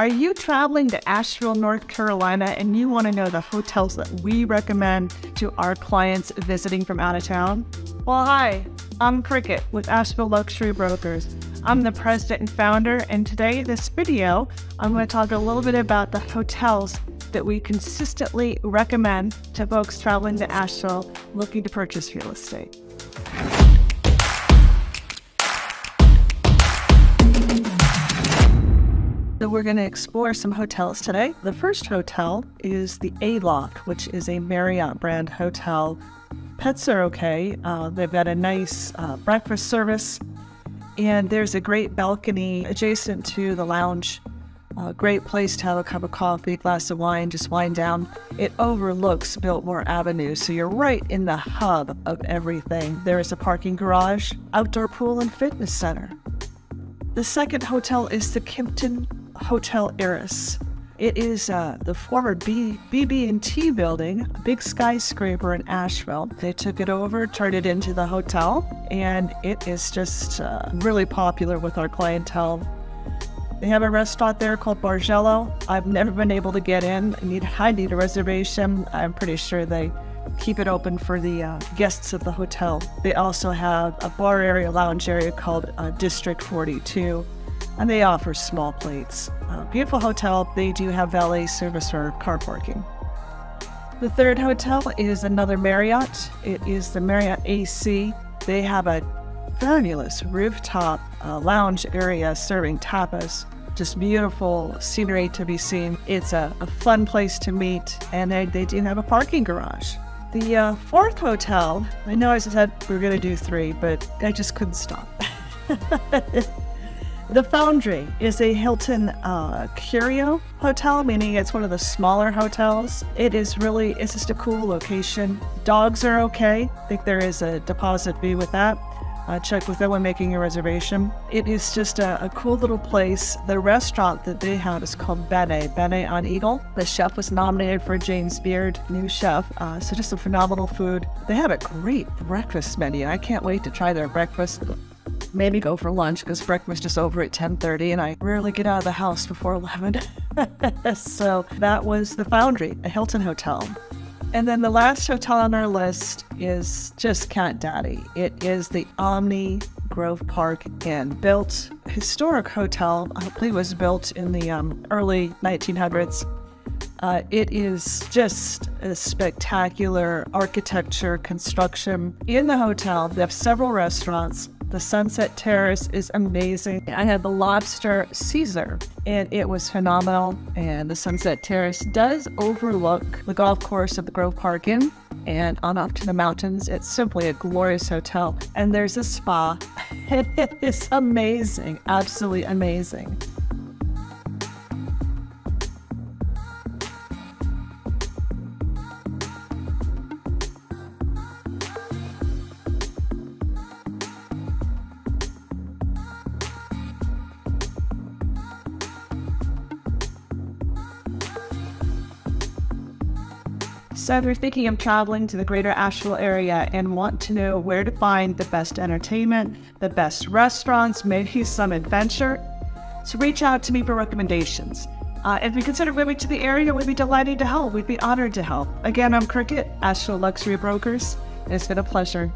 Are you traveling to Asheville, North Carolina, and you want to know the hotels that we recommend to our clients visiting from out of town? Well, hi, I'm Cricket with Asheville Luxury Brokers. I'm the president and founder, and today in this video, I'm going to talk a little bit about the hotels that we consistently recommend to folks traveling to Asheville looking to purchase real estate. So we're going to explore some hotels today. The first hotel is the Aloft, which is a Marriott brand hotel. Pets are okay. Uh, they've got a nice uh, breakfast service, and there's a great balcony adjacent to the lounge. A great place to have a cup of coffee, glass of wine, just wind down. It overlooks Biltmore Avenue, so you're right in the hub of everything. There is a parking garage, outdoor pool, and fitness center. The second hotel is the Kimpton Hotel Arras. It is uh, the former BB&T building, a big skyscraper in Asheville. They took it over, turned it into the hotel, and it is just uh, really popular with our clientele. They have a restaurant there called Bargello. I've never been able to get in. I need, I need a reservation. I'm pretty sure they keep it open for the uh, guests of the hotel. They also have a bar area, lounge area called uh, District 42 and they offer small plates. Uh, beautiful hotel. They do have valet service for car parking. The third hotel is another Marriott. It is the Marriott AC. They have a fabulous rooftop uh, lounge area serving tapas. Just beautiful scenery to be seen. It's a, a fun place to meet, and they, they do have a parking garage. The uh, fourth hotel, I know I said we are going to do three, but I just couldn't stop. The Foundry is a Hilton uh, Curio hotel, meaning it's one of the smaller hotels. It is really, it's just a cool location. Dogs are okay. I think there is a deposit fee with that. Uh, check with them when making a reservation. It is just a, a, cool little place. The restaurant that they have is called Benne, Benne on Eagle. The chef was nominated for James Beard, new chef. Uh, so just a phenomenal food. They have a great breakfast menu. I can't wait to try their breakfast maybe go for lunch because breakfast is over at 10.30 and I rarely get out of the house before 11. so that was the Foundry, a Hilton hotel. And then the last hotel on our list is just Cat Daddy. It is the Omni Grove Park Inn, built historic hotel. I believe it was built in the um, early 1900s. Uh, it is just a spectacular architecture construction in the hotel. They have several restaurants, the Sunset Terrace is amazing. I had the Lobster Caesar, and it was phenomenal. And the Sunset Terrace does overlook the golf course of the Grove Park Inn and on up to the mountains. It's simply a glorious hotel. And there's a spa. it is amazing, absolutely amazing. So if you're thinking of traveling to the greater Asheville area and want to know where to find the best entertainment, the best restaurants, maybe some adventure, so reach out to me for recommendations. Uh, if you consider moving to the area, we'd be delighted to help. We'd be honored to help. Again, I'm Cricket, Asheville Luxury Brokers, it's been a pleasure.